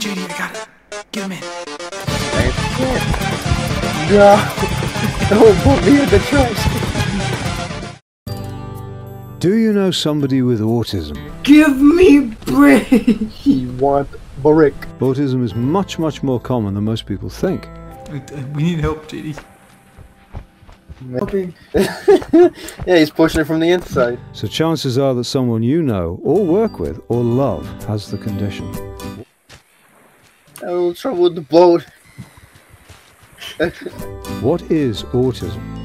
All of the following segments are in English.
JD. I got it. Get him in. No! Don't put me in the trash! Do you know somebody with autism? Give me break! He want brick. Autism is much, much more common than most people think. We, we need help, JD. Helping. yeah, he's pushing it from the inside. So chances are that someone you know, or work with, or love has the condition. A little trouble with the boat. What is autism?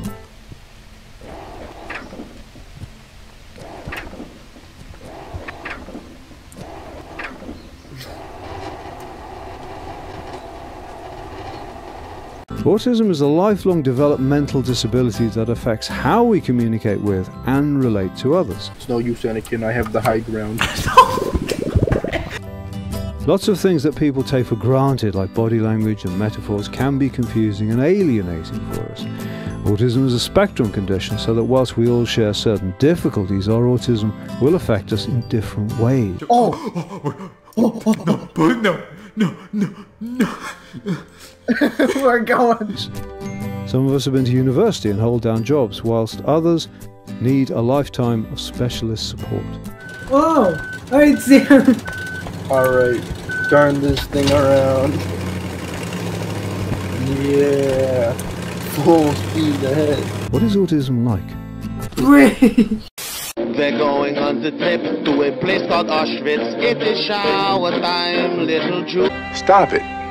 Autism is a lifelong developmental disability that affects how we communicate with and relate to others. It's no use, Anakin. I have the high ground. Lots of things that people take for granted, like body language and metaphors, can be confusing and alienating for us. Autism is a spectrum condition, so that whilst we all share certain difficulties, our autism will affect us in different ways. Oh! But oh, oh, oh, no, no, no, no. We're going! Some of us have been to university and hold down jobs, whilst others need a lifetime of specialist support. Whoa! Alright, Sam. Alright, turn this thing around. Yeah. Full speed ahead. What is autism like? Break! We're going on the trip to a place called Auschwitz. It is shower time, little Jew. Stop it.